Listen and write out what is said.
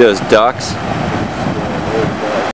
See those ducks?